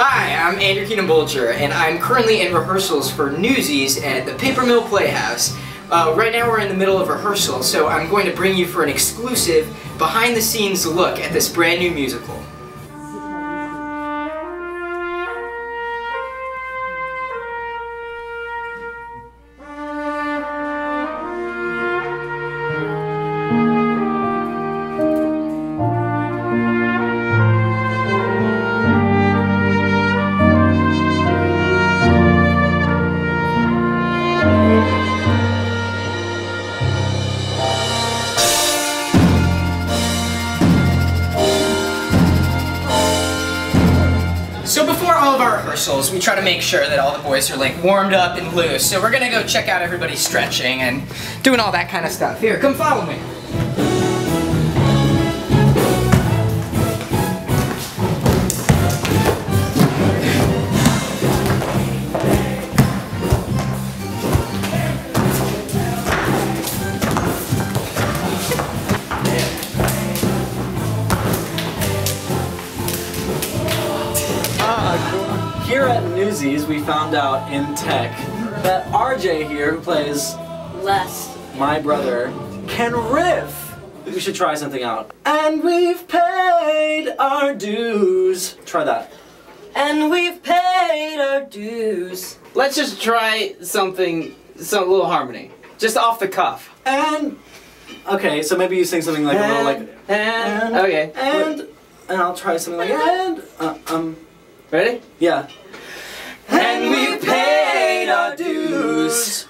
Hi, I'm Andrew Keenan Bolger, and I'm currently in rehearsals for Newsies at the Paper Mill Playhouse. Uh, right now we're in the middle of rehearsal, so I'm going to bring you for an exclusive, behind-the-scenes look at this brand new musical. All of our rehearsals, we try to make sure that all the boys are like warmed up and loose. So we're gonna go check out everybody stretching and doing all that kind of stuff. Here, come follow me. Here at Newsies, we found out in tech that RJ here, who plays Les. my brother, can riff. We should try something out. And we've paid our dues. Try that. And we've paid our dues. Let's just try something, some little harmony, just off the cuff. And okay, so maybe you sing something like a little like and, and okay, and and I'll try something like and uh, um Ready? Yeah. And we paid our dues.